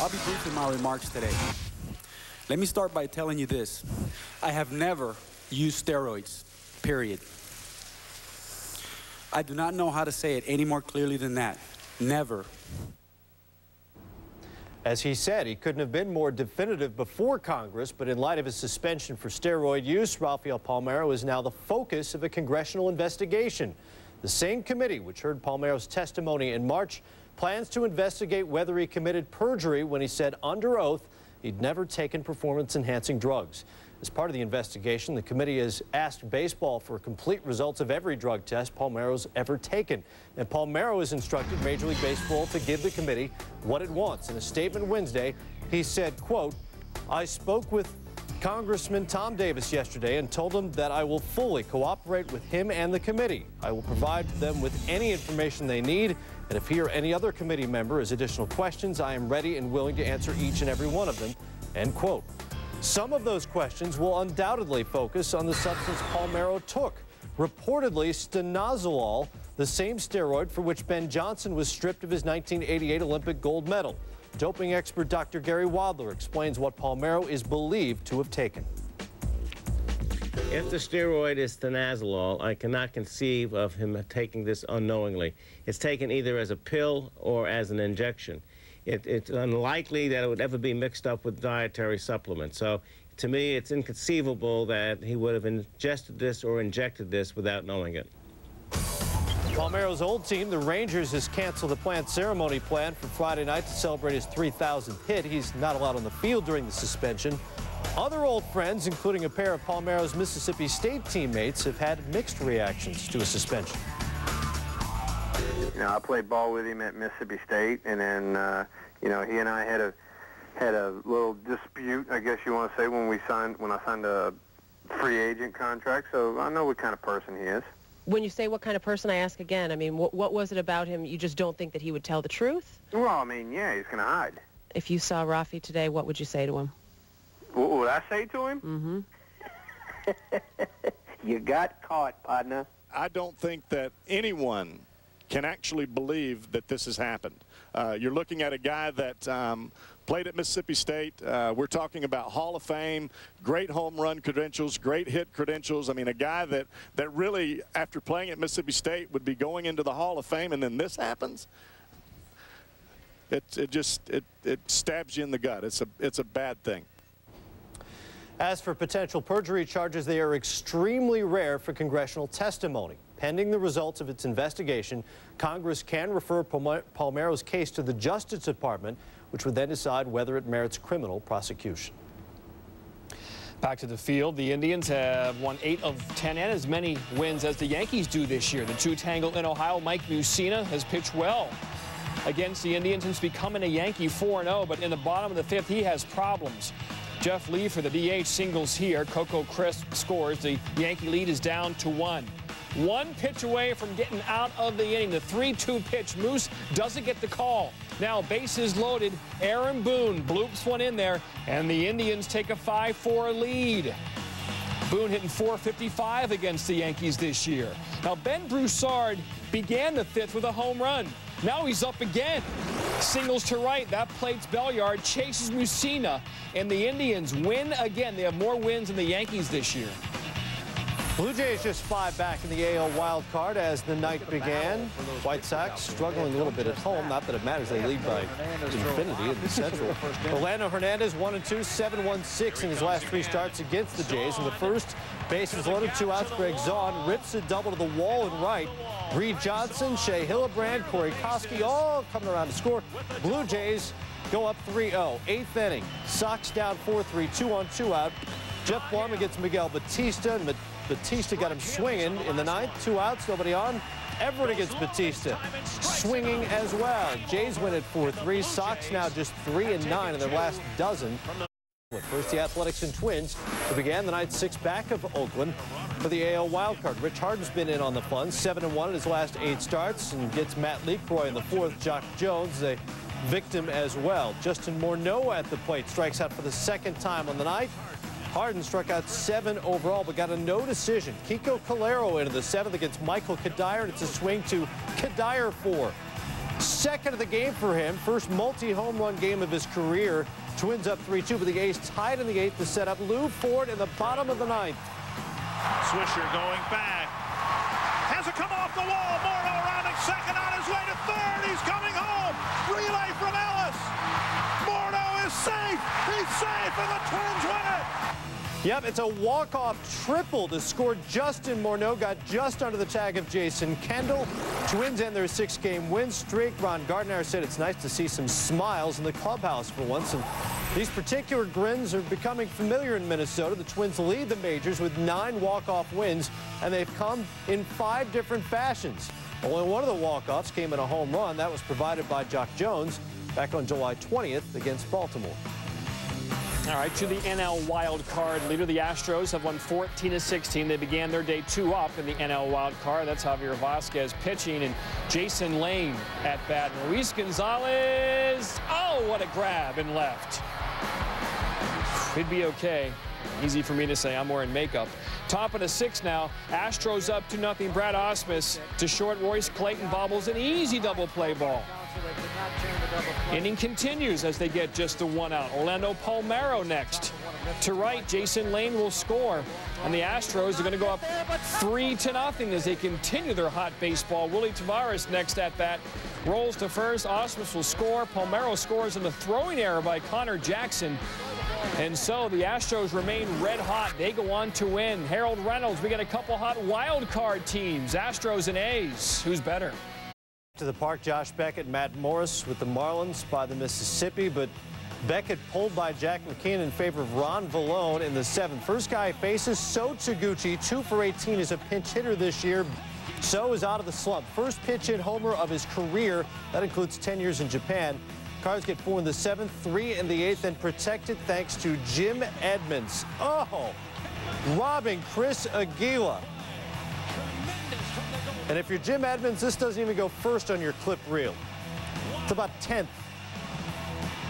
I'll be brief in my remarks today. Let me start by telling you this. I have never used steroids, period. I do not know how to say it any more clearly than that. Never. As he said, he couldn't have been more definitive before Congress, but in light of his suspension for steroid use, Rafael Palmeiro is now the focus of a congressional investigation. The same committee which heard Palmeiro's testimony in March plans to investigate whether he committed perjury when he said under oath he'd never taken performance-enhancing drugs. As part of the investigation, the committee has asked baseball for complete results of every drug test Palmeiro's ever taken. And Palmeiro has instructed Major League Baseball to give the committee what it wants. In a statement Wednesday, he said, quote, I spoke with Congressman Tom Davis yesterday and told him that I will fully cooperate with him and the committee. I will provide them with any information they need, and if he or any other committee member has additional questions, I am ready and willing to answer each and every one of them, end quote. Some of those questions will undoubtedly focus on the substance Palmeiro took, reportedly stanozolol, the same steroid for which Ben Johnson was stripped of his 1988 Olympic gold medal. Doping expert Dr. Gary Wadler explains what Palmeiro is believed to have taken. If the steroid is stanozolol, I cannot conceive of him taking this unknowingly. It's taken either as a pill or as an injection it, it's unlikely that it would ever be mixed up with dietary supplements. So to me, it's inconceivable that he would have ingested this or injected this without knowing it. Palmeiro's old team, the Rangers, has canceled the planned ceremony planned for Friday night to celebrate his 3,000th hit. He's not allowed on the field during the suspension. Other old friends, including a pair of Palmeiro's Mississippi State teammates, have had mixed reactions to a suspension. You know, I played ball with him at Mississippi State, and then uh, you know he and I had a had a little dispute, I guess you want to say, when we signed when I signed a free agent contract. So I know what kind of person he is. When you say what kind of person, I ask again. I mean, what, what was it about him you just don't think that he would tell the truth? Well, I mean, yeah, he's going to hide. If you saw Rafi today, what would you say to him? What would I say to him? Mm-hmm. you got caught, partner. I don't think that anyone can actually believe that this has happened. Uh, you're looking at a guy that um, played at Mississippi State. Uh, we're talking about Hall of Fame, great home run credentials, great hit credentials. I mean, a guy that, that really, after playing at Mississippi State, would be going into the Hall of Fame, and then this happens. It, it just it, it stabs you in the gut. It's a, it's a bad thing. As for potential perjury charges, they are extremely rare for congressional testimony. Pending the results of its investigation, Congress can refer Palmeiro's case to the Justice Department, which would then decide whether it merits criminal prosecution. Back to the field, the Indians have won 8 of 10 and as many wins as the Yankees do this year. The two-tangle in Ohio, Mike Mussina, has pitched well against the Indians and becoming a Yankee 4-0, but in the bottom of the fifth, he has problems. Jeff Lee for the DH singles here. Coco Crisp scores. The Yankee lead is down to one. One pitch away from getting out of the inning. The 3-2 pitch. Moose doesn't get the call. Now bases loaded. Aaron Boone bloops one in there, and the Indians take a 5-4 lead. Boone hitting 455 against the Yankees this year. Now Ben Broussard began the fifth with a home run. Now he's up again. Singles to right. That plates Belliard, chases Mussina, and the Indians win again. They have more wins than the Yankees this year. Blue Jays just five back in the AL wild card as the night began. White Sox struggling a little bit at home. Not that it matters. They lead by infinity in the Central. Orlando Hernandez, 1 and 2, 7 1 6 in his last three starts against the Jays. In the first, bases loaded, two outs. Gregg Zaun rips a double to the wall and right. Reed Johnson, Shea Hillenbrand, Corey Koskie, all coming around to score. Blue Jays go up 3-0. Eighth inning. Sox down 4-3, two on, two out. Geoff Blum gets Miguel Batista. And Batista got him swinging in the ninth. Two outs, nobody on. Everett against Batista, swinging as well. Jays win at 4-3. Sox now just 3 and 9 in their last dozen. First, the Athletics and Twins, who began the night six back of Oakland for the AL wildcard. Rich Harden's been in on the fun, 7 and 1 in his last eight starts, and gets Matt LeCroy in the fourth. Jacque Jones, a victim as well. Justin Morneau at the plate strikes out for the second time on the night. Harden struck out seven overall, but got a no decision. Kiko Calero into the seventh against Michael Cuddyer, and it's a swing to Cuddyer four. Second of the game for him. First multi-home run game of his career. Twins up 3-2, but the A's tied in the eighth to set up Lew Ford in the bottom of the ninth. Swisher going back. Has it come off the wall. Morneau rounding second on his way to third. He's coming home. Relay from Ellis. Morneau is safe. He's safe, and the Twins win it. Yep, it's a walk-off triple to score Justin Morneau. Got just under the tag of Jason Kendall. Twins end their six-game win streak. Ron Gardenhire said it's nice to see some smiles in the clubhouse for once. And these particular grins are becoming familiar in Minnesota. The Twins lead the majors with nine walk-off wins, and they've come in five different fashions. Only one of the walk-offs came in a home run. That was provided by Jacque Jones back on July 20th against Baltimore. All right, to the NL wild card leader. The Astros have won 14 to 16. They began their day two up in the NL wild card. That's Javier Vazquez pitching and Jason Lane at bat. Luis Gonzalez. Oh, what a grab and left. He'd be okay. Easy for me to say. I'm wearing makeup. Top of the six now. Astros up to nothing. Brad Ausmus to short. Royce Clayton bobbles an easy double play ball. Inning continues as they get just the one out. Orlando Palmeiro next. To right, Jason Lane will score. And the Astros are going to go up three to nothing as they continue their hot baseball. Willy Taveras next at bat. Rolls to first. Ausmus will score. Palmeiro scores in the throwing error by Conor Jackson. And so the Astros remain red hot. They go on to win. Harold Reynolds, we got a couple hot wild card teams. Astros and A's. Who's better? To the park, Josh Beckett, Matt Morris with the Marlins by the Mississippi, but Beckett pulled by Jack McKeon in favor of Ron Villone in the seventh. First guy faces So Taguchi, two for 18 is a pinch hitter this year. So is out of the slump. First pitch hit homer of his career. That includes 10 years in Japan. Cards get four in the seventh, three in the eighth, and protected thanks to Jim Edmonds. Oh, robbing Chris Aguila. And if you're Jim Edmonds, this doesn't even go first on your clip reel. It's about 10th.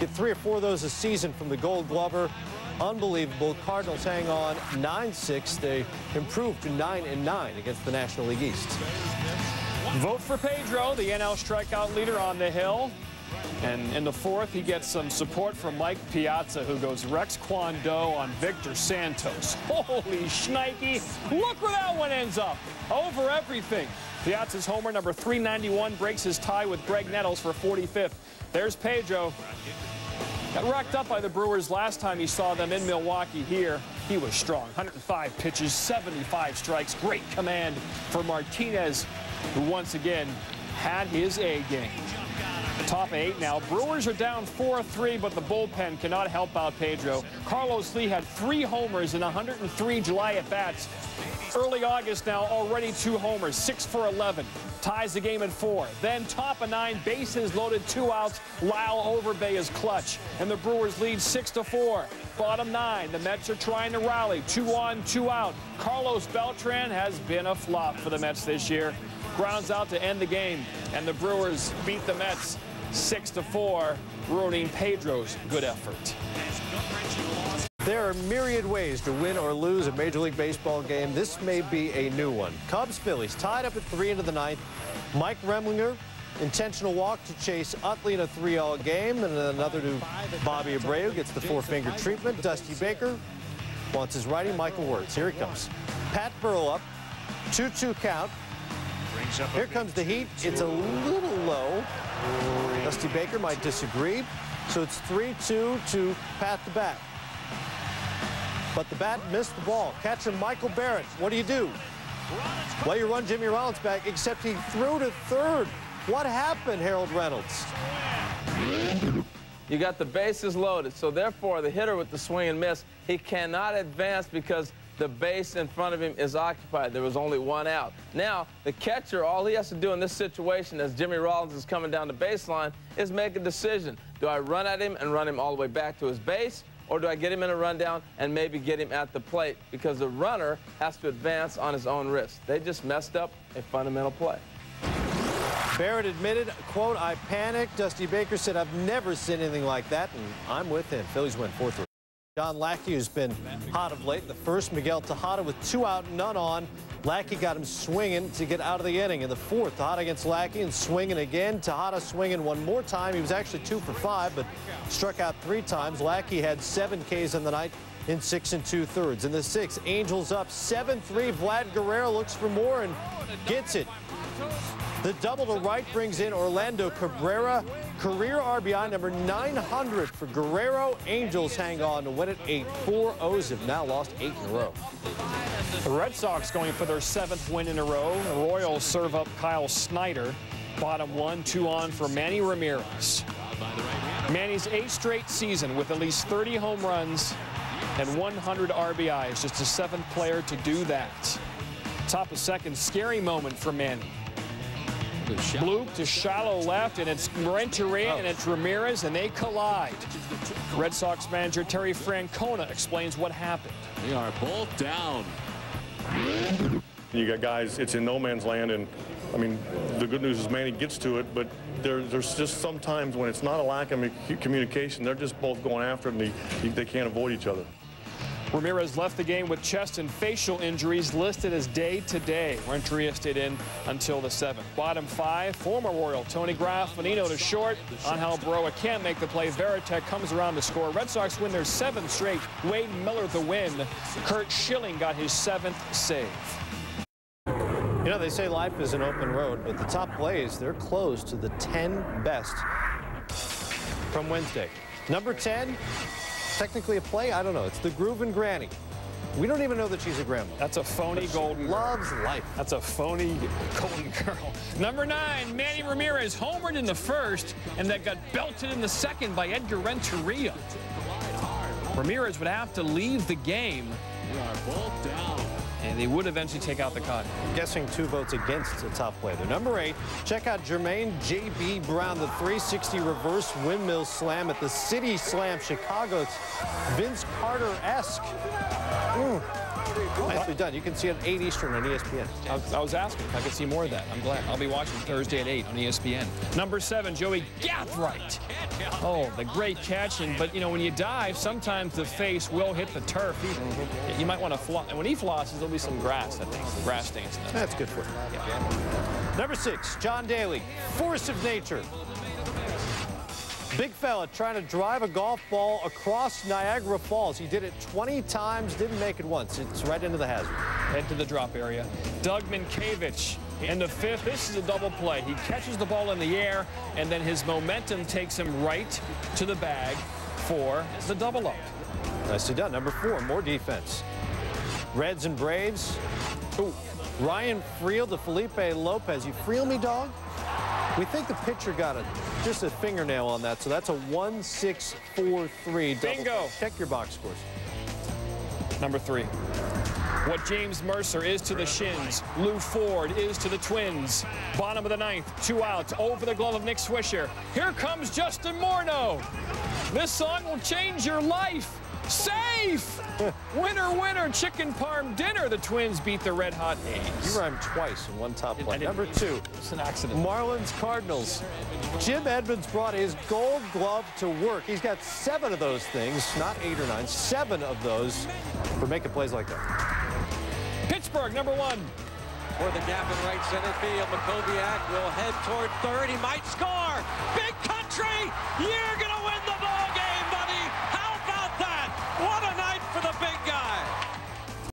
Get three or four of those a season from the Gold Glover. Unbelievable. Cardinals hang on 9-6. They improve to 9 and 9 against the National League East. Vote for Pedro, the NL strikeout leader on the Hill. And in the fourth, he gets some support from Mike Piazza, who goes Rex Kwon Do on Victor Santos. Holy shnikey. Look where that one ends up. Over everything. Piazza's homer number 391 breaks his tie with Graig Nettles for 45th. There's Pedro. Got racked up by the Brewers last time he saw them in Milwaukee here. He was strong. 105 pitches, 75 strikes. Great command for Martinez, who once again had his A game. Top eight now. Brewers are down 4-3, but the bullpen cannot help out Pedro. Carlos Lee had three homers in 103 July at-bats. Early August now, already two homers, six for 11. Ties the game at four. Then top of nine, bases loaded, two outs. Lyle Overbay is clutch, and the Brewers lead six to four. Bottom nine, the Mets are trying to rally. Two on, two out. Carlos Beltran has been a flop for the Mets this year. Grounds out to end the game, and the Brewers beat the Mets six to four, ruining Pedro's good effort. There are myriad ways to win or lose a Major League Baseball game. This may be a new one. Cubs Phillies tied up at three into the ninth. Mike Remlinger, intentional walk to Chase Utley in a 3-all game, and then another to Bobby Abreu gets the four-finger treatment. Dusty Baker wants his righty, Michael Wuertz. Here he comes. Pat Burrell up, 2-2 count. Here comes the heat. It's a little low. Dusty Baker might disagree. So it's 3-2 to pat the bat. But the bat missed the ball. Catcher Michael Barrett, what do you do? Well, you run Jimmy Rollins back, except he threw to third. What happened, Harold Reynolds? You got the bases loaded, so therefore the hitter with the swing and miss, he cannot advance because the base in front of him is occupied. There was only one out. Now, the catcher, all he has to do in this situation as Jimmy Rollins is coming down the baseline is make a decision. Do I run at him and run him all the way back to his base, or do I get him in a rundown and maybe get him at the plate? Because the runner has to advance on his own risk. They just messed up a fundamental play. Barrett admitted, quote, I panicked. Dusty Baker said, I've never seen anything like that, and I'm with him. Phillies win 4-3. John Lackey, who's been hot of late. The first, Miguel Tejada with two out, none on. Lackey got him swinging to get out of the inning. In the fourth, Tejada against Lackey and swinging again. Tejada swinging one more time. He was actually two for five, but struck out three times. Lackey had seven Ks in the night in six and two thirds. In the sixth, Angels up 7-3. Vlad Guerrero looks for more and gets it. The double to right brings in Orlando Cabrera. Career RBI number 900 for Guerrero. Angels hang on to win it 8-4. O's have now lost eight in a row. The Red Sox going for their seventh win in a row. The Royals serve up Kyle Snyder. Bottom one, two on for Manny Ramirez. Manny's eighth straight season with at least 30 home runs and 100 RBIs. Just a seventh player to do that. Top of second, scary moment for Manny. Bloop to shallow left, and it's Renteria and it's Ramirez, and they collide. Red Sox manager Terry Francona explains what happened. They are both down. You got guys, it's in no man's land, and I mean, the good news is Manny gets to it, but there, there's just sometimes when it's not a lack of communication, they're just both going after it, and they, they can't avoid each other. Ramirez left the game with chest and facial injuries listed as day-to-day. Renteria stayed in until the seventh. Bottom five, former Royal Tony Graffanino to short. Angel Berroa can't make the play. Varitek comes around to score. Red Sox win their seventh straight. Wade Miller the win. Curt Schilling got his seventh save. You know, they say life is an open road, but the top plays, they're close to the 10 best from Wednesday. Number 10, technically a play? I don't know. It's the Groovin' Granny. We don't even know that she's a grandma. That's a phony golden girl. loves life. That's a phony golden girl. Number nine, Manny Ramirez homered in the first and that got belted in the second by Edgar Renteria. Ramirez would have to leave the game. They are both down and they would eventually take out the cut. Guessing two votes against the top play. The number eight, check out Jermaine J.B. Brown, the 360 reverse windmill slam at the City Slam Chicago. Vince Carter-esque. Mm. Nicely done. You can see it at 8 Eastern on ESPN. I, I was asking if I could see more of that. I'm glad. I'll be watching Thursday at 8 on ESPN. Number seven, Joey Gathright. Oh, the great catch. And, but, you know, when you dive, sometimes the face will hit the turf. You might want to floss. And when he flosses, there'll be some grass, I think. Grass stains. That's good for him. Yeah. Number six, John Daly, force of nature. Big fella trying to drive a golf ball across Niagara Falls. He did it 20 times, didn't make it once. It's right into the hazard. Head to the drop area. Doug Mientkiewicz in the fifth. This is a double play. He catches the ball in the air, and then his momentum takes him right to the bag for the double up. Nicely done. Number four, more defense. Reds and Braves. Ooh. Ryan Freel to Felipe Lopez. You freel me, dog? We think the pitcher got a, just a fingernail on that, so that's a 1-6-4-3. Bingo. Check your box scores. Number three. What James Mercer is to the Shins, Lew Ford is to the Twins. Bottom of the ninth, two outs, over the glove of Nick Swisher. Here comes Justin Morneau. This song will change your life. Safe! winner, winner, chicken parm dinner. The Twins beat the Red Hot A's. You rhymed twice in one top play. Number two. It's an accident. Marlins Cardinals. Jim Edmonds brought his gold glove to work. He's got seven of those things, not eight or nine, seven of those for making plays like that. Pittsburgh, number one. For the gap in right center field, Mackowiak will head toward third. He might score. Big country, you're